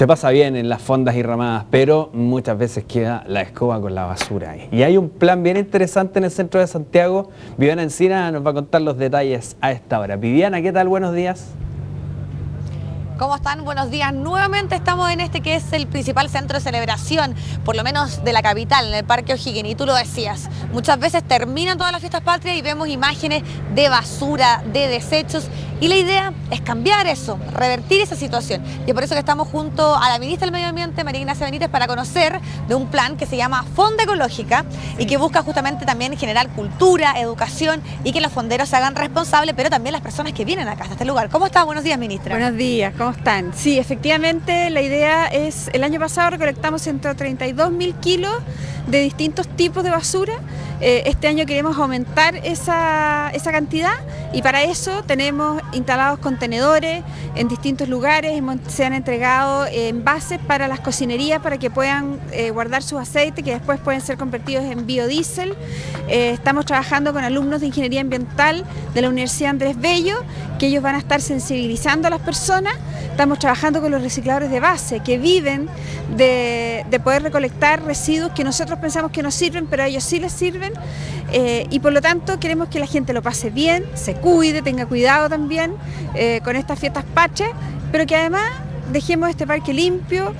Se pasa bien en las fondas y ramadas, pero muchas veces queda la escoba con la basura ahí. Y hay un plan bien interesante en el centro de Santiago. Viviana Encina nos va a contar los detalles a esta hora. Viviana, ¿qué tal? Buenos días. ¿Cómo están? Buenos días. Nuevamente estamos en este que es el principal centro de celebración, por lo menos de la capital, en el Parque O'Higgins. Y tú lo decías, muchas veces terminan todas las fiestas patrias y vemos imágenes de basura, de desechos. Y la idea es cambiar eso, revertir esa situación. Y es por eso que estamos junto a la ministra del Medio Ambiente, María Ignacia Benítez, para conocer de un plan que se llama Fonda Ecológica y que busca justamente también generar cultura, educación y que los fonderos se hagan responsables, pero también las personas que vienen acá, a este lugar. ¿Cómo está? Buenos días, ministra. Buenos días, ¿cómo están? Sí, efectivamente la idea es, el año pasado recolectamos 132 mil kilos de distintos tipos de basura. Eh, este año queremos aumentar esa, esa, cantidad y para eso tenemos instalados contenedores en distintos lugares, se han entregado envases para las cocinerías para que puedan eh, guardar sus aceites que después pueden ser convertidos en biodiesel. Eh, estamos trabajando con alumnos de Ingeniería Ambiental de la Universidad Andrés Bello, que ellos van a estar sensibilizando a las personas. Estamos trabajando con los recicladores de base que viven de, de poder recolectar residuos que nosotros pensamos que no sirven, pero a ellos sí les sirven eh, y por lo tanto queremos que la gente lo pase bien, se cuide, tenga cuidado también eh, con estas fiestas paches, pero que además dejemos este parque limpio,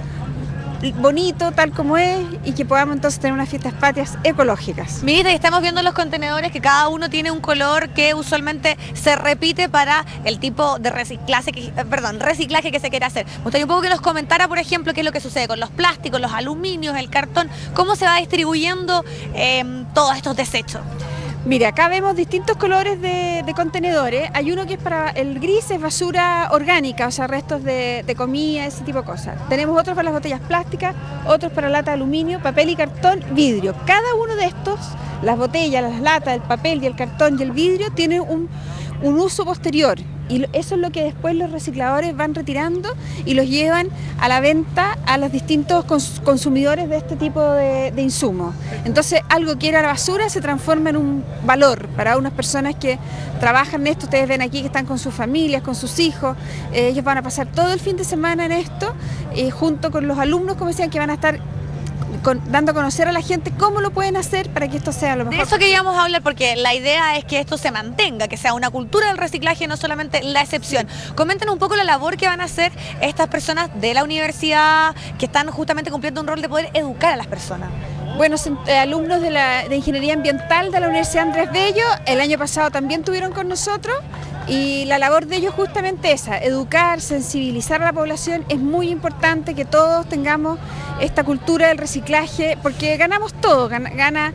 bonito tal como es y que podamos entonces tener unas fiestas patrias ecológicas. Mira, estamos viendo los contenedores que cada uno tiene un color que usualmente se repite para el tipo de reciclaje que, eh, se quiere hacer. Me gustaría un poco que nos comentara, por ejemplo, qué es lo que sucede con los plásticos, los aluminios, el cartón, cómo se va distribuyendo eh, todos estos desechos. Mire, acá vemos distintos colores de, contenedores. Hay uno que es para el gris, es basura orgánica, o sea, restos de, comida, ese tipo de cosas. Tenemos otros para las botellas plásticas, otros para lata de aluminio, papel y cartón, vidrio. Cada uno de estos, las botellas, las latas, el papel y el cartón y el vidrio, tiene un, un uso posterior y eso es lo que después los recicladores van retirando y los llevan a la venta a los distintos consumidores de este tipo de, insumos. Entonces algo que era basura se transforma en un valor para unas personas que trabajan en esto, ustedes ven aquí que están con sus familias, con sus hijos, eh, ellos van a pasar todo el fin de semana en esto, eh, junto con los alumnos, como decían, que van a estar dando a conocer a la gente cómo lo pueden hacer para que esto sea lo mejor. De eso queríamos hablar porque la idea es que esto se mantenga, que sea una cultura del reciclaje, no solamente la excepción. Comenten un poco la labor que van a hacer estas personas de la universidad que están justamente cumpliendo un rol de poder educar a las personas. Bueno, eh, alumnos de, la, de Ingeniería Ambiental de la Universidad Andrés Bello, el año pasado también tuvieron con nosotros y la labor de ellos justamente esa, educar, sensibilizar a la población, es muy importante que todos tengamos esta cultura del reciclaje, porque ganamos todo, gana,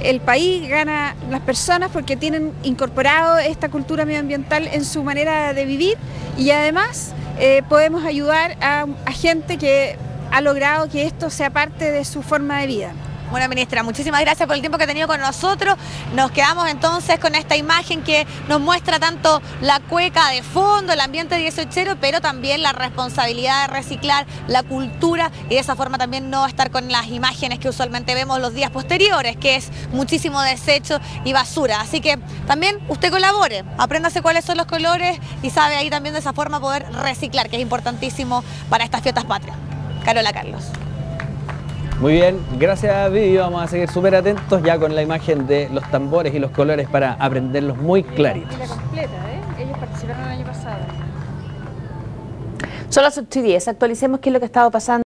el país, gana las personas porque tienen incorporado esta cultura medioambiental en su manera de vivir y además eh, podemos ayudar a gente que ha logrado que esto sea parte de su forma de vida. Bueno, ministra, muchísimas gracias por el tiempo que ha tenido con nosotros. Nos quedamos entonces con esta imagen que nos muestra tanto la cueca de fondo, el ambiente 18 pero también la responsabilidad de reciclar la cultura y de esa forma también no estar con las imágenes que usualmente vemos los días posteriores, que es muchísimo desecho y basura. Así que también usted colabore, apréndase cuáles son los colores y sabe ahí también de esa forma poder reciclar, que es importantísimo para estas fiestas patrias. Carola Carlos. Muy bien, gracias Vivi, vamos a seguir súper atentos ya con la imagen de los tambores y los colores para aprenderlos muy claritos. completa, ¿eh? Ellos participaron el año pasado. Son las 8 y 10, actualicemos qué es lo que ha estado pasando.